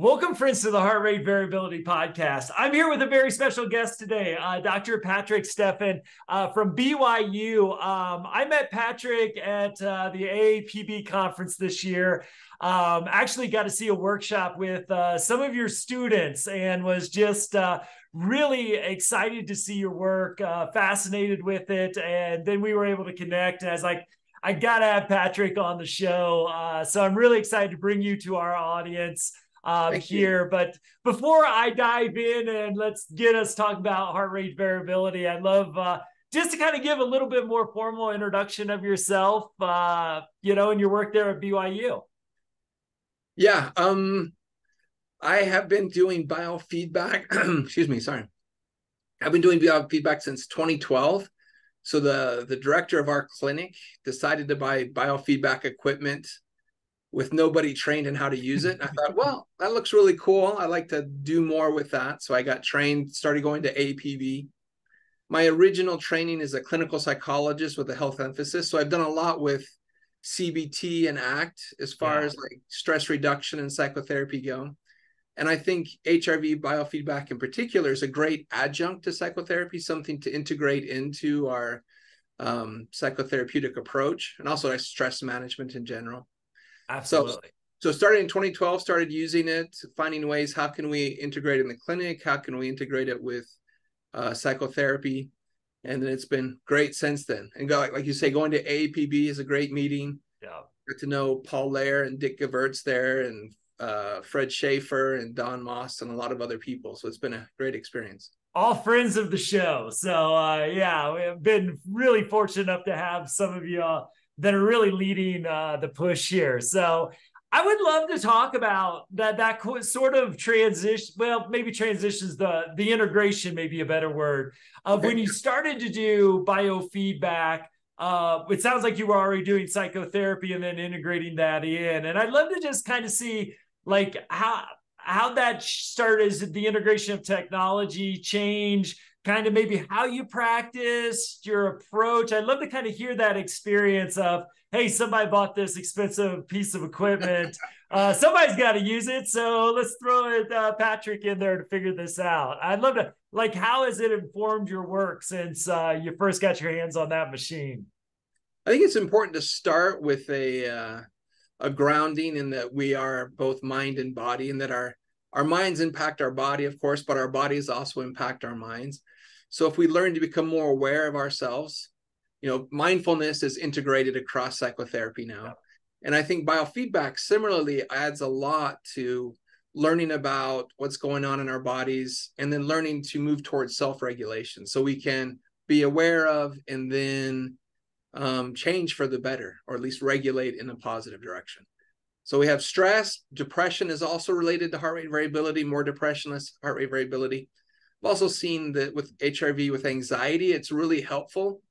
Welcome, friends, to the Heart Rate Variability Podcast. I'm here with a very special guest today, uh, Dr. Patrick Steffen uh, from BYU. Um, I met Patrick at uh, the AAPB conference this year. Um, actually, got to see a workshop with uh, some of your students and was just uh, really excited to see your work, uh, fascinated with it. And then we were able to connect. And I was like, I got to have Patrick on the show. so I'm really excited to bring you to our audience um, here. You. But before I dive in and let's get us talk about heart rate variability, I'd love uh, just to kind of give a little bit more formal introduction of yourself, uh, you know, and your work there at BYU. Yeah. Um, I have been doing biofeedback. excuse me. Sorry. I've been doing biofeedback since 2012. So the the director of our clinic decided to buy biofeedback equipment with nobody trained in how to use it. I thought, well, that looks really cool. I like to do more with that. So I got trained, started going to APB. My original training is a clinical psychologist with a health emphasis. So I've done a lot with CBT and ACT as far yeah. as like stress reduction and psychotherapy go. And I think HRV biofeedback in particular is a great adjunct to psychotherapy, something to integrate into our um, psychotherapeutic approach and also our stress management in general. Absolutely. So, so starting in 2012, started using it, finding ways how can we integrate in the clinic, how can we integrate it with uh, psychotherapy, and then it's been great since then. And go, like you say, going to AAPB is a great meeting. Yeah, get to know Paul Lehrer and Dick Gevirtz there, and uh, Fred Shaffer and Don Moss and a lot of other people. So it's been a great experience. All friends of the show. So uh, yeah, we have been really fortunate enough to have some of you uh, that are really leading uh, the push here. So I would love to talk about that that sort of transition. Well, maybe transitions the the integration, maybe a better word of when you started to do biofeedback. Uh, it sounds like you were already doing psychotherapy and then integrating that in. And I'd love to just kind of see like how how that started. Is the integration of technology change? Kind of maybe how you practiced your approach. I'd love to kind of hear that experience of, hey, somebody bought this expensive piece of equipment. Uh, somebody's got to use it. So let's throw it, uh, Patrick in there to figure this out. I'd love to, like, how has it informed your work since uh, you first got your hands on that machine? I think it's important to start with a uh, a grounding in that we are both mind and body, and that our our minds impact our body, of course, but our bodies also impact our minds. So if we learn to become more aware of ourselves, you know, mindfulness is integrated across psychotherapy now. And I think biofeedback similarly adds a lot to learning about what's going on in our bodies and then learning to move towards self-regulation so we can be aware of and then um, change for the better or at least regulate in a positive direction so we have stress depression is also related to heart rate variability more depression less heart rate variability I've also seen that with HRV with anxiety, it's really helpful.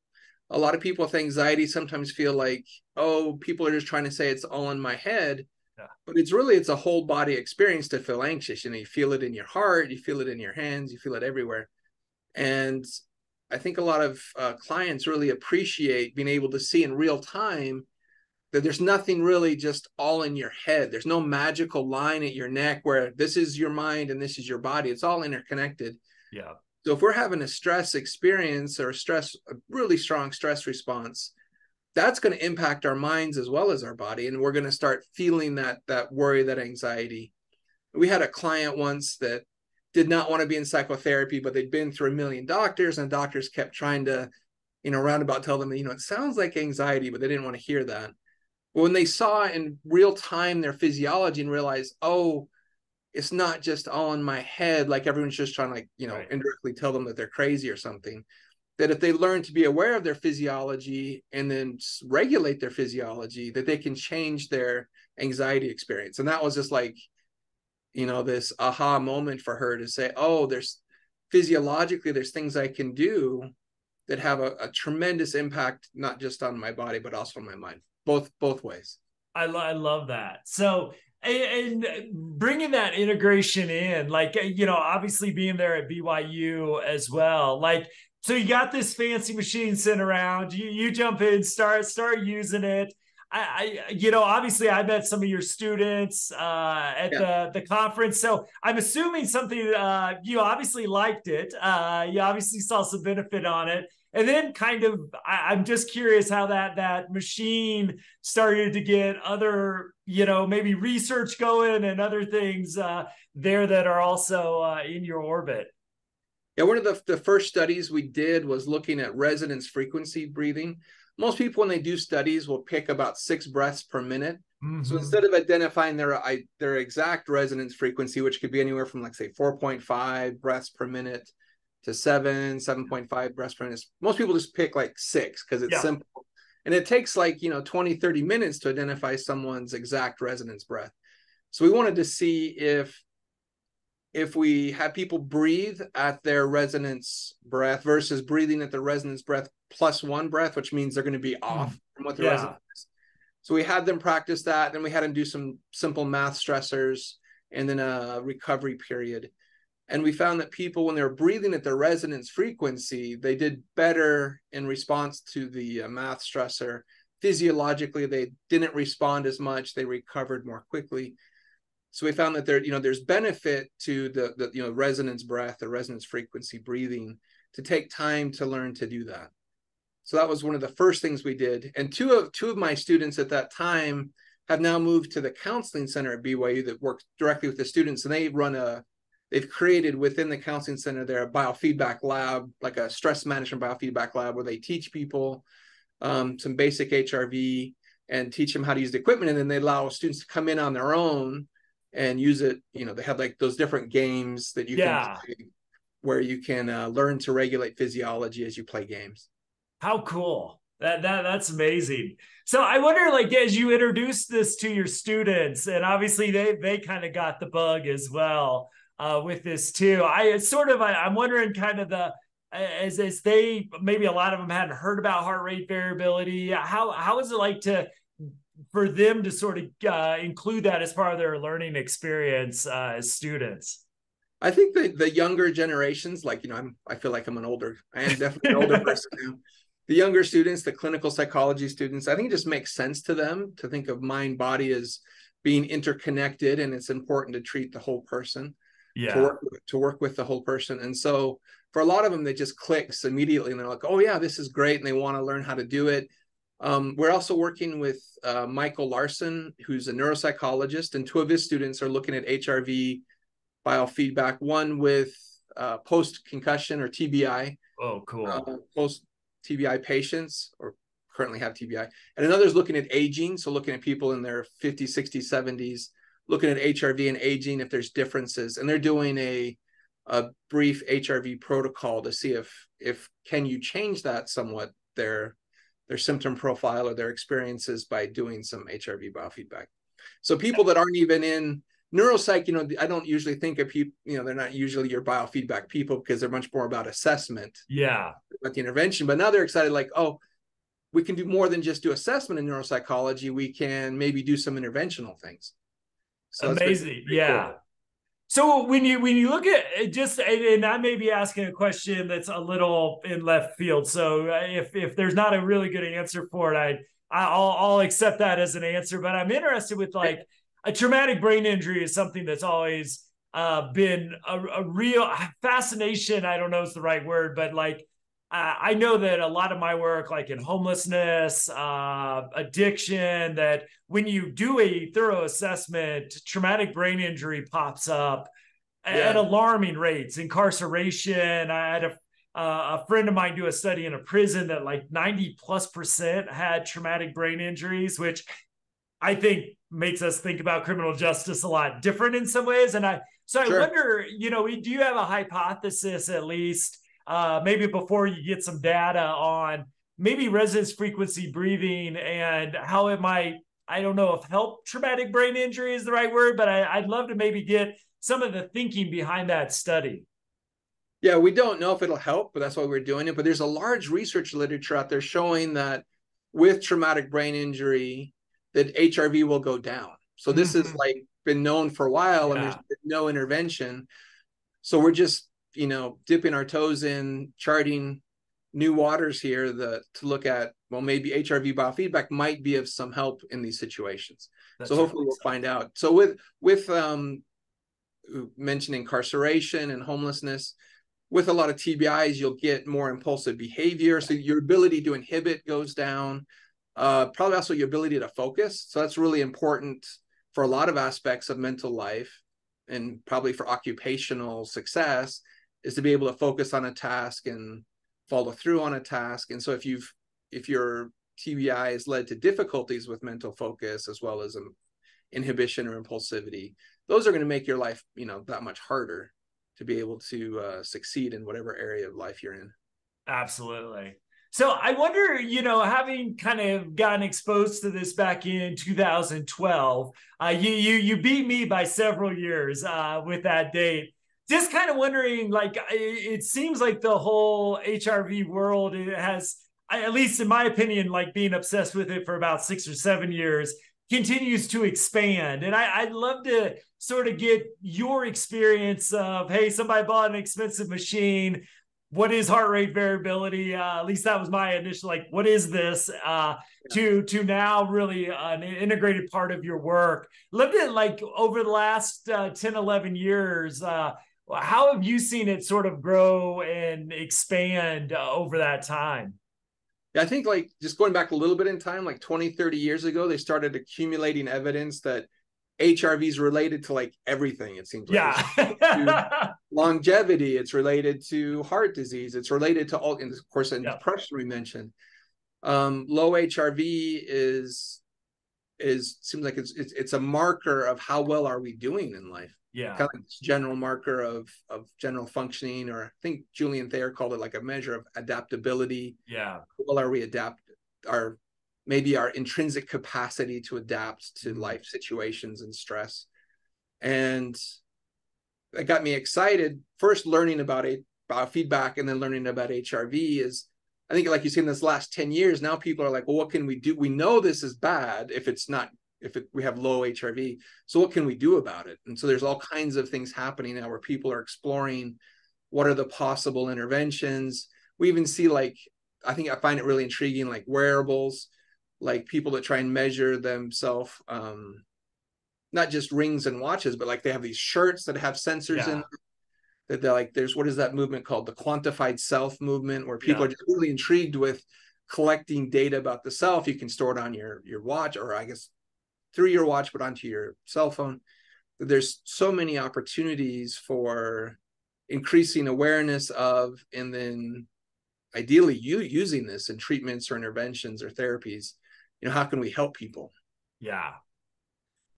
A lot of people with anxiety sometimes feel like, oh, people are just trying to say it's all in my head. Yeah. But it's really it's a whole body experience to feel anxious. You know, you feel it in your heart, you feel it in your hands, you feel it everywhere. And I think a lot of uh, clients really appreciate being able to see in real time that there's nothing really just all in your head. There's no magical line at your neck where this is your mind and this is your body. It's all interconnected. Yeah. So if we're having a stress experience or a stress, a really strong stress response, that's going to impact our minds as well as our body, and we're going to start feeling that that worry, that anxiety. We had a client once that did not want to be in psychotherapy, but they'd been through a million doctors, and doctors kept trying to, you know, roundabout tell them, you know, it sounds like anxiety, but they didn't want to hear that. But when they saw in real time their physiology and realized, oh, it's not just all in my head. Like everyone's just trying to like you know right. indirectly tell them that they're crazy or something. That if they learn to be aware of their physiology and then regulate their physiology that they can change their anxiety experience. And that was just like you know this aha moment for her to say oh there's physiologically there's things i can do that have a, a tremendous impact not just on my body but also on my mind both both ways I, lo- I love that so and, bringing that integration in like you know obviously being there at byu as well like so you got this fancy machine sitting around you you jump in start start using it I, I, you know, obviously I met some of your students uh, at yeah. the the conference, so I'm assuming something uh, you obviously liked it. Uh, you obviously saw some benefit on it, and then kind of I, am just curious how that that machine started to get other, you know, maybe research going and other things uh, there that are also uh, in your orbit. Yeah, one of the, the first studies we did was looking at resonance frequency breathing most people when they do studies will pick about six breaths per minute mm-hmm. so instead of identifying their their exact resonance frequency which could be anywhere from like say 4.5 breaths per minute to 7 7.5 breaths per most people just pick like six because it's yeah. simple and it takes like you know 20 30 minutes to identify someone's exact resonance breath so we wanted to see if if we have people breathe at their resonance breath versus breathing at the resonance breath plus one breath, which means they're going to be hmm. off from what the yeah. resonance is. So we had them practice that. Then we had them do some simple math stressors and then a recovery period. And we found that people, when they were breathing at their resonance frequency, they did better in response to the uh, math stressor. Physiologically, they didn't respond as much. They recovered more quickly. So we found that there, you know, there's benefit to the, the you know resonance breath or resonance frequency breathing to take time to learn to do that. So that was one of the first things we did. And two of two of my students at that time have now moved to the counseling center at BYU that works directly with the students, and they run a they've created within the counseling center there a biofeedback lab, like a stress management biofeedback lab, where they teach people um, some basic HRV and teach them how to use the equipment, and then they allow students to come in on their own and use it. You know, they have like those different games that you yeah. can play where you can uh, learn to regulate physiology as you play games. How cool. That, that that's amazing. So I wonder, like, as you introduce this to your students, and obviously they they kind of got the bug as well uh, with this too. I sort of I, I'm wondering kind of the as as they maybe a lot of them hadn't heard about heart rate variability. How how is it like to for them to sort of uh, include that as part of their learning experience uh, as students? I think the the younger generations, like you know, I'm I feel like I'm an older, I am definitely an older person now the younger students, the clinical psychology students, I think it just makes sense to them to think of mind body as being interconnected and it's important to treat the whole person. Yeah. To work, to work with the whole person. And so for a lot of them, they just clicks immediately and they're like, oh, yeah, this is great. And they want to learn how to do it. Um, we're also working with uh, Michael Larson, who's a neuropsychologist, and two of his students are looking at HRV biofeedback, one with uh, post concussion or TBI. Oh, cool. Uh, post TBI patients or currently have TBI. And another is looking at aging. So looking at people in their 50s, 60s, 70s, looking at HRV and aging if there's differences. And they're doing a a brief HRV protocol to see if if can you change that somewhat their their symptom profile or their experiences by doing some HRV biofeedback. So people that aren't even in neuropsych, you know, I don't usually think of people, you know, they're not usually your biofeedback people because they're much more about assessment. Yeah. About the intervention. But now they're excited, like, oh, we can do more than just do assessment in neuropsychology. We can maybe do some interventional things. So Amazing. yeah. Cool. So when you when you look at it, just and I may be asking a question that's a little in left field. So uh, if if there's not a really good answer for it, I I'll I'll accept that as an answer. But I'm interested with like a traumatic brain injury is something that's always uh, been a, a, real fascination. I don't know is the right word, but like uh, I know that a lot of my work, like in homelessness, uh, addiction, that when you do a thorough assessment, traumatic brain injury pops up yeah. at alarming rates. Incarceration. I had a uh, a friend of mine do a study in a prison that like 90 plus percent had traumatic brain injuries, which I think makes us think about criminal justice a lot different in some ways. And I, so I wonder, you know, we do you have a hypothesis at least, uh, maybe before you get some data on maybe resonance frequency breathing and how it might, I don't know if help traumatic brain injury is the right word, but I, I'd love to maybe get some of the thinking behind that study. Yeah, we don't know if it'll help, but that's why we're doing it. But there's a large research literature out there showing that with traumatic brain injury, that HRV will go down. So this mm-hmm. is like been known for a while and there's no intervention. So we're just, you know, dipping our toes in, charting new waters here the, to look at well maybe hrv biofeedback might be of some help in these situations. That's so hopefully we'll find out. So with with um mentioned incarceration and homelessness with a lot of tbis you'll get more impulsive behavior. So your ability to inhibit goes down. Uh, probably also your ability to focus. So that's really important for a lot of aspects of mental life and probably for occupational success is to be able to focus on a task and follow through on a task. And so if you've if your tbi has led to difficulties with mental focus as well as inhibition or impulsivity those are going to make your life you know that much harder to be able to uh, succeed in whatever area of life you're in. Absolutely. So I wonder, you know, having kind of gotten exposed to this back in 2012, uh, you you you beat me by several years uh, with that date. Just kind of wondering, like, it seems like the whole HRV world has, at least in my opinion, like being obsessed with it for about six or seven years, continues to expand. And I, I'd love to sort of get your experience of, hey, somebody bought an expensive machine. What is heart rate variability? Uh, at least that was my initial like what is this? Uh, to to now really an integrated part of your work. Lived it like over the last uh, 10 11 years uh, how have you seen it sort of grow and expand uh, over that time yeah, I think like just going back a little bit in time, like 20, 30 years ago, they started accumulating evidence that HRV is related to like everything. It seems. Like. Yeah. longevity. It's related to heart disease. It's related to all, and of course, yeah. depression we mentioned. Um, low HRV is is seems like it's, it's it's a marker of how well are we doing in life. Yeah. Kind of like general marker of of general functioning, or I think Julian Thayer called it like a measure of adaptability. Yeah. Well are we adapt? Are maybe our intrinsic capacity to adapt to mm-hmm. life situations and stress. And that got me excited. First, learning about it, about feedback, and then learning about HRV is, I think, like you see in this last 10 years, now people are like, well, what can we do? We know this is bad if it's not, if it, we have low HRV. So, what can we do about it? And so, there's all kinds of things happening now where people are exploring what are the possible interventions. We even see, like, I think I find it really intriguing, like wearables like people that try and measure themselves um not just rings and watches but like they have these shirts that have sensors yeah. in that they're like there's what is that movement called the quantified self movement where people yeah. are just really intrigued with collecting data about the self you can store it on your your watch or i guess through your watch but onto your cell phone. There's so many opportunities for increasing awareness of and then ideally you using this in treatments or interventions or therapies. You know how can we help people? Yeah.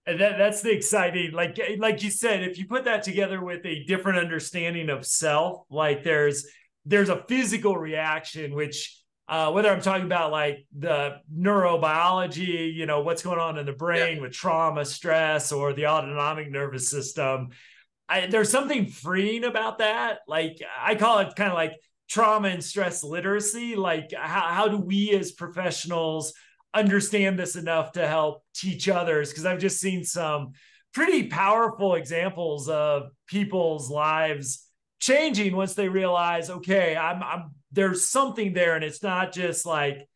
And that, that's the exciting like like you said if you put that together with a different understanding of self like there's there's a physical reaction which uh, whether i'm talking about like the neurobiology you know what's going on in the brain yeah. with trauma stress or the autonomic nervous system I, there's something freeing about that. Like i call it kind of like trauma and stress literacy. Like how, how do we as professionals understand this enough to help teach others? Because I've just seen some pretty powerful examples of people's lives changing once they realize, okay, I'm, I'm there's something there, and it's not just like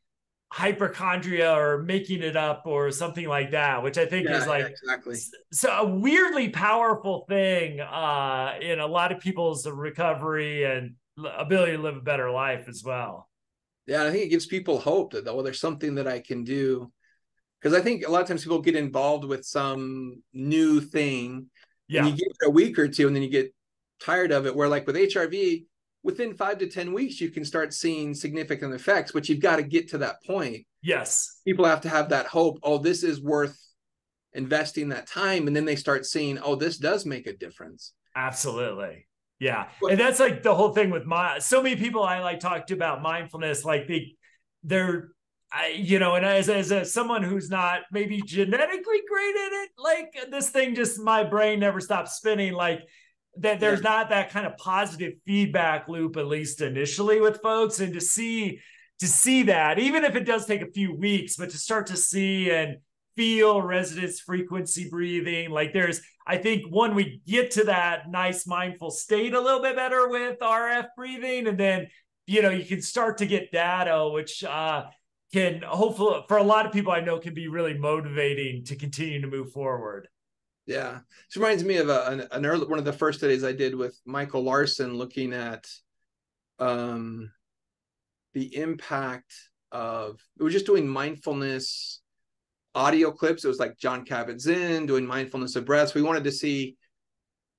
hypochondria or making it up or something like that, which I think yeah, is like yeah, exactly so a weirdly powerful thing uh, in a lot of people's recovery and ability to live a better life as well yeah, I think it gives people hope that oh, there's something that I can do. Because I think a lot of times people get involved with some new thing, yeah. and you give it a week or two, and then you get tired of it. Where like with HRV, within five to ten weeks, you can start seeing significant effects, but you've got to get to that point. Yes, people have to have that hope. Oh, this is worth investing that time, and then they start seeing, oh, this does make a difference. Absolutely. Yeah. And that's like the whole thing with my so many people I like talked about mindfulness, like they they're I, you know, and as as a, someone who's not maybe genetically great at it, like this thing just my brain never stops spinning. Like that, there's not that kind of positive feedback loop, at least initially, with folks, and to see to see that, even if it does take a few weeks, but to start to see and feel resonance frequency breathing, like there's I think when we get to that nice mindful state a little bit better with RF breathing, and then you know you can start to get data which uh, can hopefully for a lot of people I know can be really motivating to continue to move forward. Yeah, this reminds me of a, an, an early one of the first studies I did with Michael Larson, looking at um, the impact of it was just doing mindfulness audio clips. It was like Jon Kabat-Zinn doing mindfulness of breaths. We wanted to see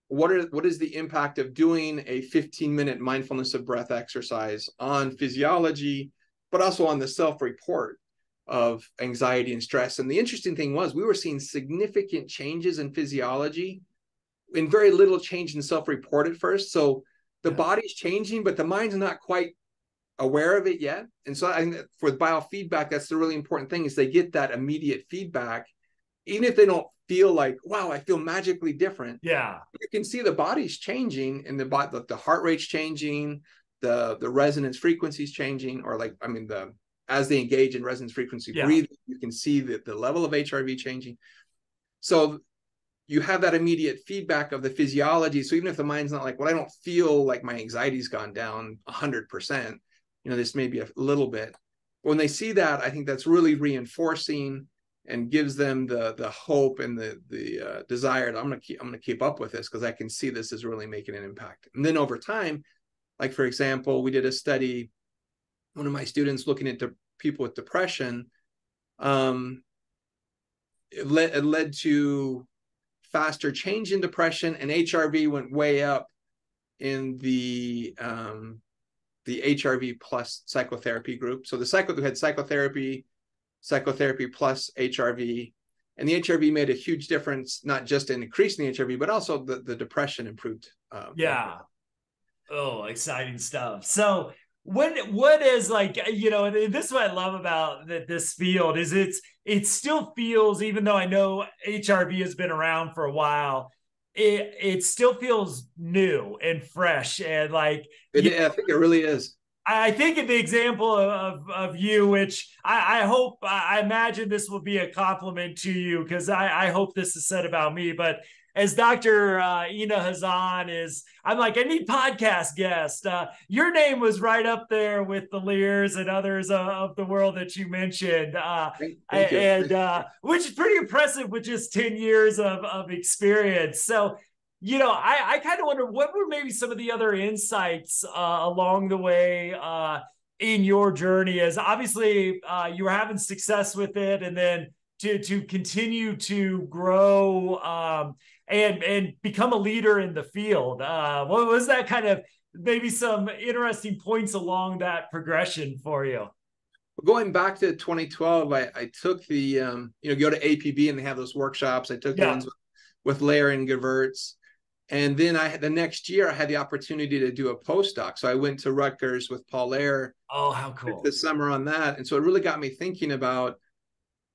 what are what is the impact of doing a 15 minute mindfulness of breath exercise on physiology, but also on the self report of anxiety and stress. And the interesting thing was we were seeing significant changes in physiology and very little change in self report at first. So the yeah. body's changing, but the mind's not quite aware of it yet. And so I think for biofeedback, that's the really important thing is they get that immediate feedback, even if they don't feel like, wow, I feel magically different. Yeah. You can see the body's changing and the the, the heart rate's changing, the the resonance frequencies changing, or like, I mean, the as they engage in resonance frequency yeah. breathing, you can see that the level of HRV changing. So you have that immediate feedback of the physiology. So even if the mind's not like, well, I don't feel like my anxiety's gone down 100%, you know, this may be a little bit. When they see that, I think that's really reinforcing and gives them the the hope and the the uh, desire that I'm gonna keep I'm gonna keep up with this because I can see this is really making an impact. And then over time, like for example, we did a study, one of my students looking at the people with depression, um, it led it led to faster change in depression and HRV went way up in the um, the HRV plus psychotherapy group. So the psycho had psychotherapy, psychotherapy plus HRV, and the HRV made a huge difference, not just in increasing the HRV, but also the, the depression improved. Uh, yeah. Oh, exciting stuff. So what what is like you know this is what i love about the, this field is it's it still feels even though i know hrv has been around for a while it it still feels new and fresh and like it, yeah, I think it really is. I think of the example of, of you, which I, I hope, I imagine this will be a compliment to you because I, I hope this is said about me. But as Dr. Uh, Inna Khazan is, I'm like, I need podcast guest. Uh, your name was right up there with the Lehrers and others uh, of the world that you mentioned, uh, Thank and uh, which is pretty impressive with just 10 years of, of experience. So, you know, I, I kind of wonder what were maybe some of the other insights uh, along the way in your journey as obviously you were having success with it and then to to continue to grow um, and and become a leader in the field. Uh, what was that kind of maybe some interesting points along that progression for you? Going back to 2012, I, I took the um, you know go to APB and they have those workshops. I took yeah. ones with, with Lehrer and Gevirtz. And then I the next year I had the opportunity to do a postdoc. So I went to Rutgers with Paul Lehrer. Oh, how cool. This summer on that. And so it really got me thinking about,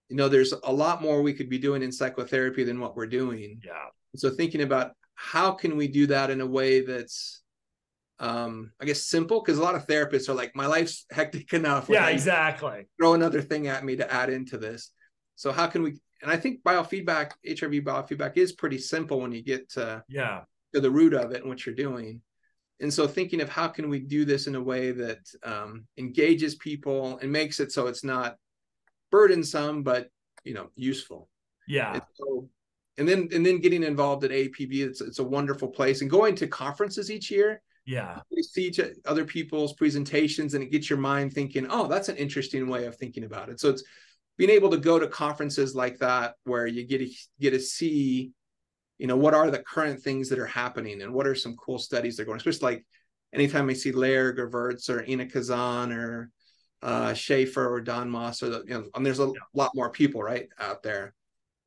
you know, there's a lot more we could be doing in psychotherapy than what we're doing. Yeah. So thinking about how can we do that in a way that's um i guess simple? Because a lot of therapists are like my life's hectic enough. Yeah exactly. throw another thing at me to add into this. So how can we and i think biofeedback hrv biofeedback is pretty simple when you get to yeah. to the root of it and what you're doing. And so thinking of how can we do this in a way that um, engages people and makes it so it's not burdensome but you know useful yeah and so and then and then getting involved at APB, it's it's a wonderful place, and going to conferences each year. Yeah, you see other people's presentations, and it gets your mind thinking, oh, that's an interesting way of thinking about it. So it's being able to go to conferences like that where you get to get to see, you know, what are the current things that are happening, and what are some cool studies they're going. Especially like anytime I see Lehrer Gevirtz or Inna Khazan or uh, Shaffer or Don Moss, or the, you know, and there's a yeah. lot more people right out there,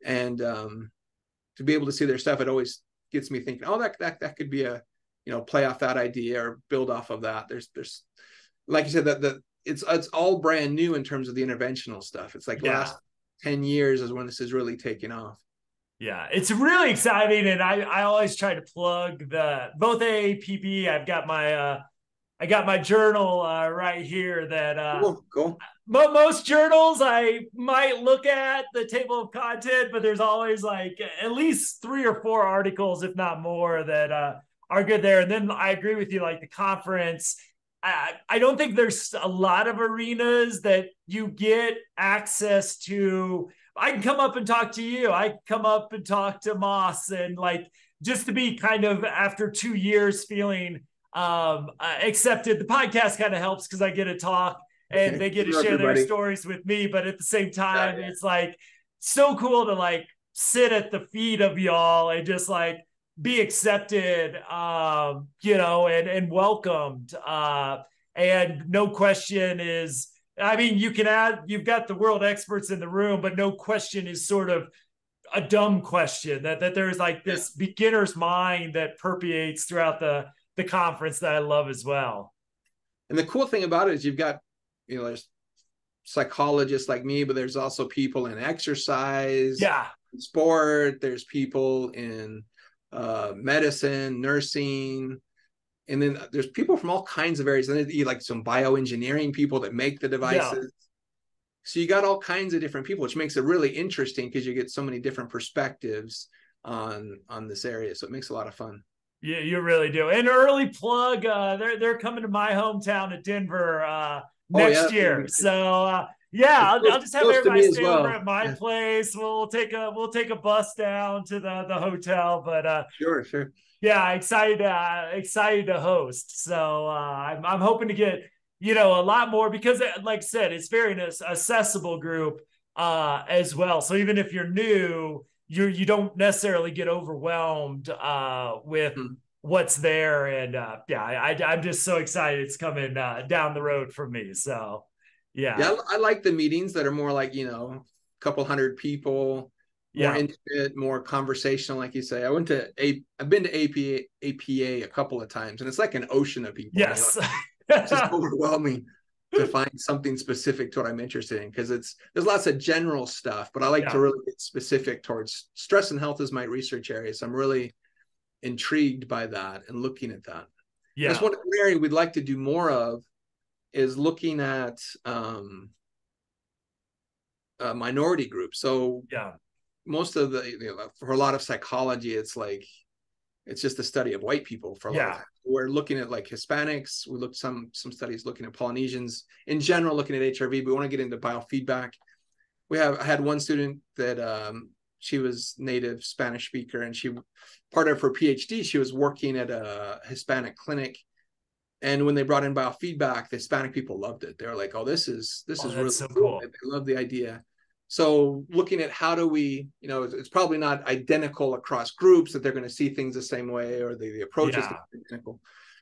and um, to be able to see their stuff, it always gets me thinking, oh, that that that could be a you know play off that idea or build off of that. There's there's like you said that the it's it's all brand new in terms of the interventional stuff. It's like yeah. last ten years is when this is really taking off. Yeah, it's really exciting, and I I always try to plug the both AAPB. I've got my uh I got my journal uh, right here that uh, cool, cool most journals I might look at the table of content, but there's always like at least three or four articles, if not more, that uh, are good there. And then I agree with you, like the conference, I, I don't think there's a lot of arenas that you get access to. I can come up and talk to you. I come up and talk to Moss and like just to be kind of after two years feeling um, uh, accepted. The podcast kind of helps because I get to talk and they get to share everybody. their stories with me. But at the same time, yeah, yeah. it's like so cool to like sit at the feet of y'all and just like be accepted, um, you know, and and welcomed. Uh, and no question is, I mean, you can add, you've got the world experts in the room, but no question is sort of a dumb question that that there's like this yeah. beginner's mind that permeates throughout the the conference that I love as well. And the cool thing about it is you've got, you know, there's psychologists like me, but there's also people in exercise, yeah, sport. There's people in uh, medicine, nursing, and then there's people from all kinds of areas. And then you like some bioengineering people that make the devices. Yeah. So you got all kinds of different people, which makes it really interesting because you get so many different perspectives on on this area. So it makes a lot of fun. Yeah, you really do. And early plug. Uh, they're they're coming to my hometown of Denver uh, next oh, yeah. year. So uh, yeah, I'll, I'll, just have everybody stay well. over at my yeah. place. We'll take a we'll take a bus down to the the hotel. But uh, sure, sure. Yeah, excited uh, excited to host. So uh, I'm I'm hoping to get you know a lot more because, uh, like I said, it's very accessible group uh, as well. So even if you're new you you don't necessarily get overwhelmed uh, with mm-hmm. what's there. And uh, yeah, I, I'm just so excited it's coming uh, down the road for me. So yeah, yeah, I like the meetings that are more like you know a couple hundred people. More yeah. intimate, more conversational, like you say. I went to a, I've been to APA, APA a couple of times, and it's like an ocean of people. Yes, it's just overwhelming to find something specific to what I'm interested in because it's there's lots of general stuff, but I like yeah. to really get specific towards stress and health is my research area. So I'm really intrigued by that and looking at that. Yeah. That's one area we'd like to do more of is looking at um, minority groups. So yeah, most of the you know, for a lot of psychology, it's like it's just a study of white people for a yeah. lot of time. We're looking at like Hispanics. We looked some some studies looking at Polynesians in general, looking at HRV. But we want to get into biofeedback. We have I had one student that um, she was native Spanish speaker, and she part of her PhD she was working at a Hispanic clinic. And when they brought in biofeedback, the Hispanic people loved it. They were like, "Oh, this is this oh, is really so cool." They love the idea. So looking at how do we, you know, it's, probably not identical across groups that they're going to see things the same way or the, the approach yeah. is identical.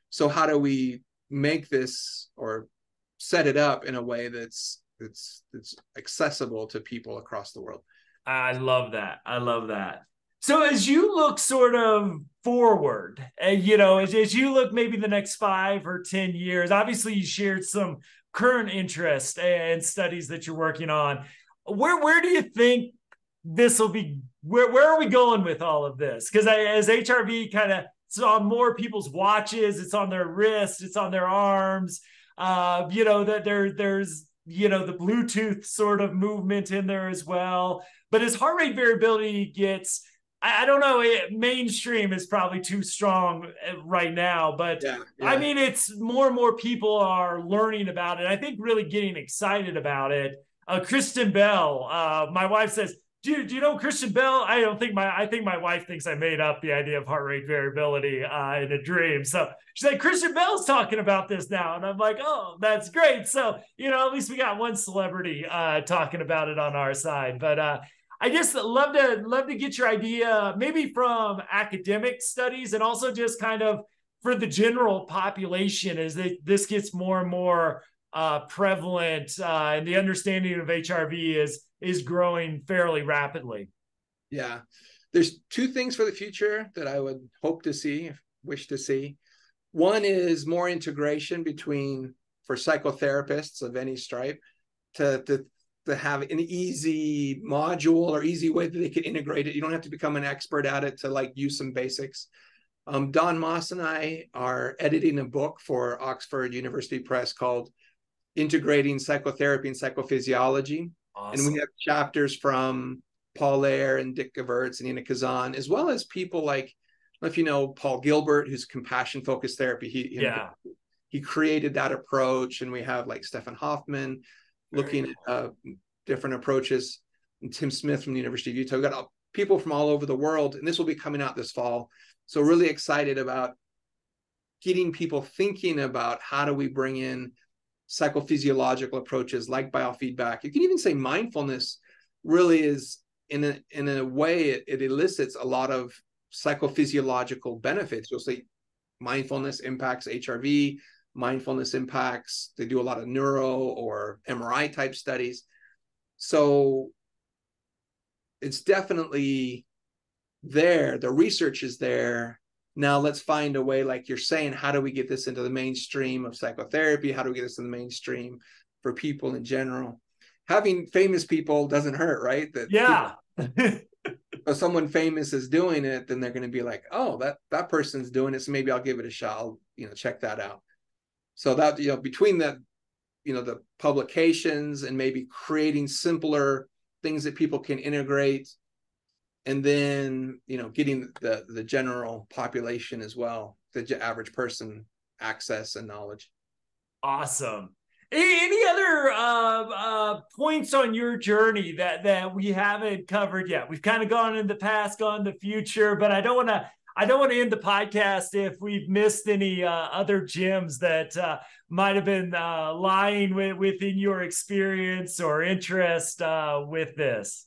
So how do we make this or set it up in a way that's that's that's accessible to people across the world? I love that. I love that. So as you look sort of forward, and you know, as, as you look maybe the next five or ten years, obviously you shared some current interest eh, and studies that you're working on where where do you think this will be? Where where are we going with all of this? Because as HRV kind of it's on more people's watches, it's on their wrists, it's on their arms. Uh, you know that there there's you know the Bluetooth sort of movement in there as well. But as heart rate variability gets I, don't know. It, mainstream is probably too strong uh, right now, but yeah, yeah. I mean, it's more and more people are learning about it. I think really getting excited about it uh, Kristen Bell. Uh, my wife says, do you, do you know Kristen Bell? I don't think my I think my wife thinks I made up the idea of heart rate variability uh, in a dream. So she's like, Kristen Bell's talking about this now, and I'm like, oh, that's great. So you know, at least we got one celebrity uh, talking about it on our side. But uh, I just love to love to get your idea, maybe from academic studies, and also just kind of for the general population as this gets more and more uh, prevalent uh, and the understanding of HRV is is growing fairly rapidly. Yeah, there's two things for the future that I would hope to see, wish to see. One is more integration between for psychotherapists of any stripe to to to have an easy module or easy way that they can integrate it. You don't have to become an expert at it to like use some basics. Um, Don Moss and I are editing a book for Oxford University Press called integrating psychotherapy and psychophysiology. Awesome. And we have chapters from Paul Lehrer and Dick Gevirtz and Inna Khazan, as well as people like, if you know Paul Gilbert, who's compassion focused therapy. He, yeah. he created that approach. And we have like Stefan Hofmann looking cool. at uh, different approaches, and Tim Smith from the University of Utah. We've got people from all over the world, and this will be coming out this fall. So really excited about getting people thinking about how do we bring in psychophysiological approaches like biofeedback. You can even say mindfulness really is in a in a way it, it elicits a lot of psychophysiological benefits. You'll say mindfulness impacts HRV, mindfulness impacts, they do a lot of neuro or MRI type studies. So it's definitely there. The research is there. Now let's find a way, like you're saying, how do we get this into the mainstream of psychotherapy? How do we get this in the mainstream for people in general? Having famous people doesn't hurt, right? That yeah. if someone famous is doing it, then they're going to be like, oh, that that person's doing it, so maybe I'll give it a shot. I'll you know check that out. So that you know between the you know the publications and maybe creating simpler things that people can integrate and then you know getting the the general population as well the average person access and knowledge awesome any other uh, uh, points on your journey that that we haven't covered yet? We've kind of gone in the past, gone the future, but I don't want to. I don't want to end the podcast if we've missed any uh, other gems that uh, might have been uh, lying with, within your experience or interest uh, with this.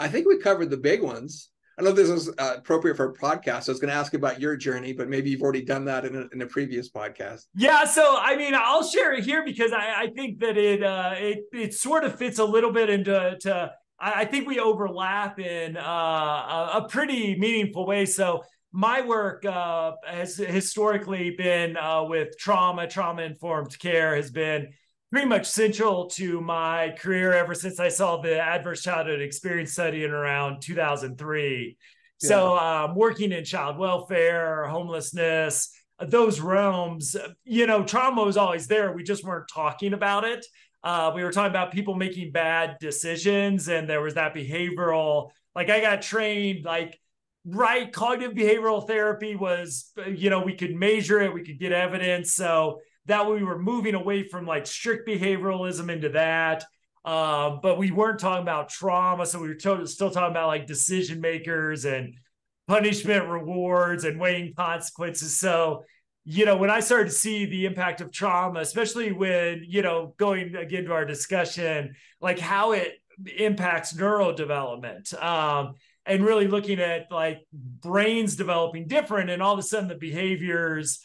I think we covered the big ones. I know this is uh, appropriate for a podcast. So I was going to ask about your journey, but maybe you've already done that in a, in a previous podcast. Yeah, so I mean, I'll share it here because I, I think that it uh, it it sort of fits a little bit into to. I think we overlap in uh, a, pretty meaningful way. So my work uh, has historically been uh, with trauma, trauma informed care has been pretty much central to my career ever since I saw the adverse childhood experience study in around 2003. Yeah. So, um, working in child welfare, homelessness, those realms, you know, trauma was always there. We just weren't talking about it. Uh, we were talking about people making bad decisions, and there was that behavioral. Like, I got trained, like, right, cognitive behavioral therapy was, you know, we could measure it, we could get evidence. So, that we were moving away from like strict behavioralism into that. Uh, but we weren't talking about trauma. So we were still talking about like decision makers and punishment rewards and weighing consequences. So, you know, when I started to see the impact of trauma, especially when, you know, going again to our discussion, like how it impacts neurodevelopment, um, and really looking at like brains developing different and all of a sudden the behaviors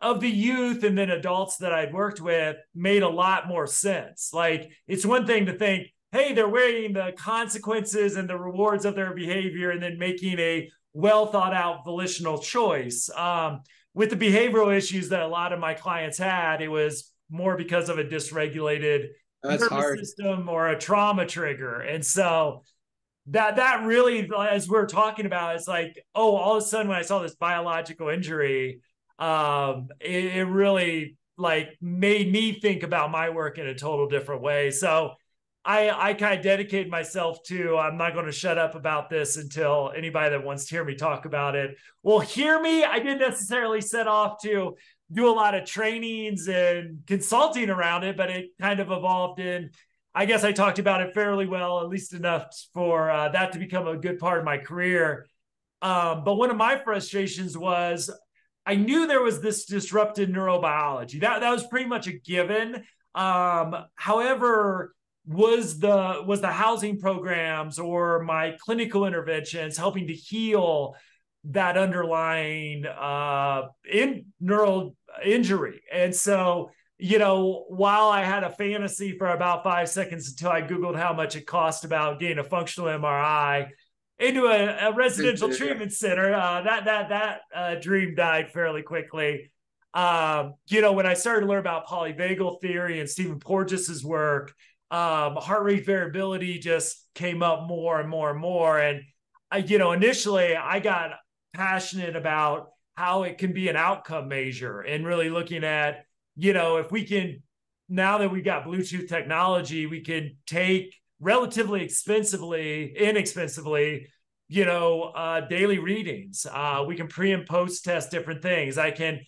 of the youth and then adults that I'd worked with made a lot more sense. Like it's one thing to think, hey, they're weighing the consequences and the rewards of their behavior and then making a well thought out volitional choice. Um, with the behavioral issues that a lot of my clients had, it was more because of a dysregulated nervous system or a trauma trigger. And so that that really, as we're talking about, it's like, oh, all of a sudden when I saw this biological injury, um, it, it really like made me think about my work in a total different way. So I I kind of dedicated myself to I'm not going to shut up about this until anybody that wants to hear me talk about it will hear me. I didn't necessarily set off to do a lot of trainings and consulting around it, but it kind of evolved in. I guess I talked about it fairly well, at least enough for uh, that to become a good part of my career. Um, but one of my frustrations was I knew there was this disrupted neurobiology. That that was pretty much a given. Um, however, was the was the housing programs or my clinical interventions helping to heal that underlying uh, in neural injury? And so, you know, while I had a fantasy for about five seconds until I googled how much it cost about getting a functional MRI into a, a residential treatment center. Uh, that that that uh, dream died fairly quickly. Um, you know, when I started to learn about polyvagal theory and Stephen Porges's work, um, heart rate variability just came up more and more and more. And I, you know, initially I got passionate about how it can be an outcome measure and really looking at, you know, if we can now that we've got Bluetooth technology, we can take relatively expensively, inexpensively, you know, uh, daily readings. Uh, we can pre and post test different things. I can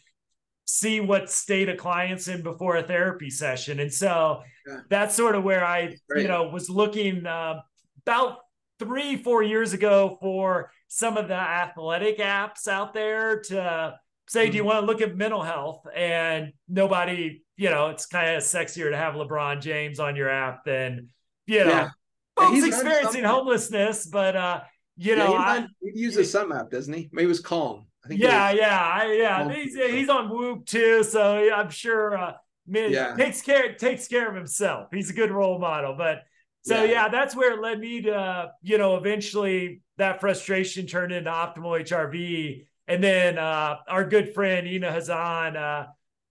see what state a client's in before a therapy session. And so yeah. that's sort of where I, you know, was looking uh, about three, four years ago for some of the athletic apps out there to say, mm-hmm. do you mm-hmm. want to look at mental health? And nobody, you know, it's kind of sexier to have LeBron James on your app than, you know, yeah. folks experiencing homelessness, but, uh, you know, yeah, he, he uses some app, doesn't he? Maybe it was Calm. I think yeah, yeah, I, yeah. He's, he's on Whoop too, so I'm sure. Uh, yeah. takes care takes care of himself. He's a good role model, but so yeah. yeah, that's where it led me to, you know, eventually that frustration turned into optimal HRV. And then uh, our good friend Inna Khazan, uh,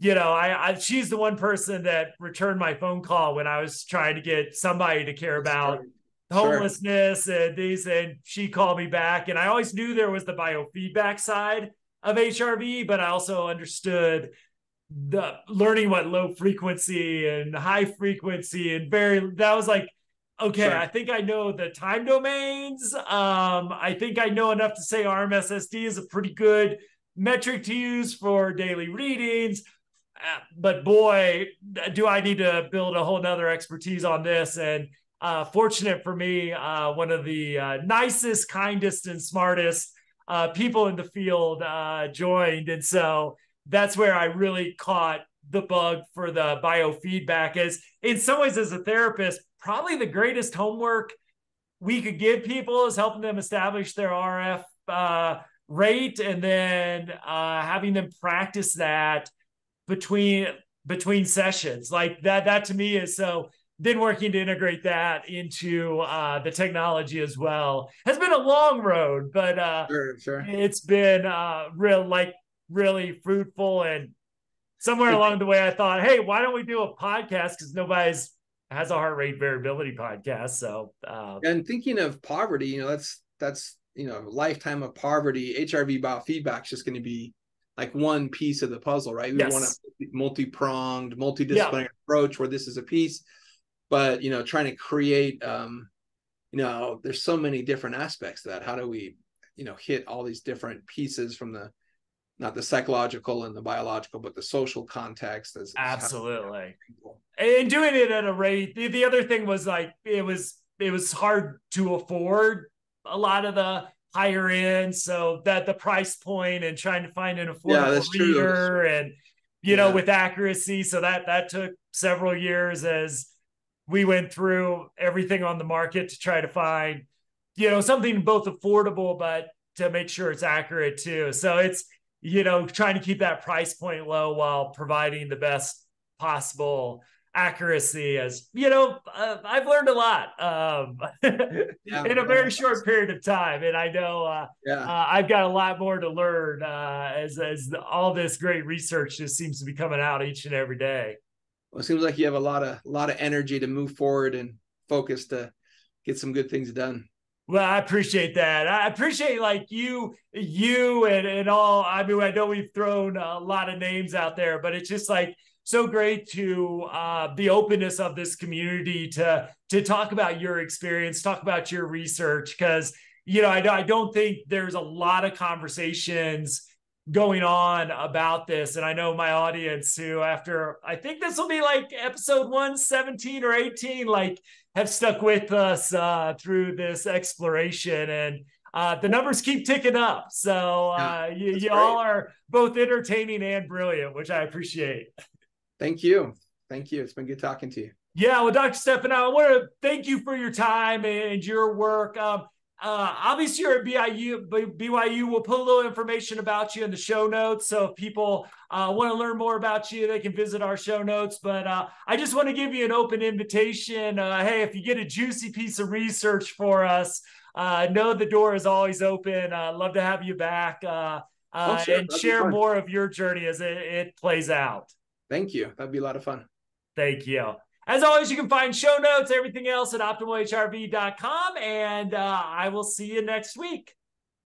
you know, I, I, she's the one person that returned my phone call when I was trying to get somebody to care about homelessness sure. and these, and she called me back. And I always knew there was the biofeedback side of HRV, but I also understood the learning what low frequency and high frequency and very that was like okay, sure. I think I know the time domains. Um, I think I know enough to say RMSSD is a pretty good metric to use for daily readings. But boy, do I need to build a whole nother expertise on this. And uh, fortunate for me, uh, one of the uh, nicest, kindest, and smartest uh, people in the field uh, joined. And so that's where I really caught the bug for the biofeedback is in some ways as a therapist probably the greatest homework we could give people is helping them establish their RF uh, rate and then having them practice that between between sessions. Like that, that to me is so. Then working to integrate that into uh, the technology as well has been a long road, but uh, sure, sure. it's been uh, real like really fruitful and somewhere along the way I thought, hey, why don't we do a podcast? Because nobody's has a heart rate variability podcast. So, uh, and thinking of poverty, you know, that's that's you know, lifetime of poverty. HRV biofeedback is just going to be like one piece of the puzzle, right? We yes. want a multi-pronged, multidisciplinary yeah. approach where this is a piece, but you know, trying to create, um, you know, there's so many different aspects to that. How do we, you know, hit all these different pieces from the not the psychological and the biological, but the social context. As, Absolutely. and doing it at a rate. The, the other thing was like it was it was hard to afford a lot of the higher end, so that the price point and trying to find an affordable yeah, reader and you yeah. know with accuracy. So that that took several years as we went through everything on the market to try to find you know something both affordable but to make sure it's accurate too. So it's you know, trying to keep that price point low while providing the best possible accuracy as you know uh, i've learned a lot um, yeah, in a very short period of time and i know uh, yeah. uh, i've got a lot more to learn uh, as as all this great research just seems to be coming out each and every day well it seems like you have a lot of a lot of energy to move forward and focus to get some good things done well, I appreciate that. I appreciate like you, you and, and all. I mean, I know we've thrown a lot of names out there, but it's just like so great to uh, the openness of this community to to talk about your experience, talk about your research, because you know I, I don't think there's a lot of conversations going on about this, and I know my audience who after I think this will be like episode one seventeen or eighteen, like have stuck with us uh, through this exploration and uh, the numbers keep ticking up. So uh, yeah, you, you all are both entertaining and brilliant, which I appreciate. Thank you. Thank you. It's been good talking to you. Yeah, well, Dr. Steffen, I want to thank you for your time and your work. Um, uh, obviously you're at BYU, BYU. We'll put a little information about you in the show notes. So if people uh, want to learn more about you, they can visit our show notes. But uh, I just want to give you an open invitation. Uh, hey, if you get a juicy piece of research for us, uh, know the door is always open. Uh, love to have you back uh, oh, sure. and That'd share more of your journey as it, it plays out. Thank you. That'd be a lot of fun. Thank you. As always, you can find show notes, everything else at optimalhrv.com. And uh, I will see you next week.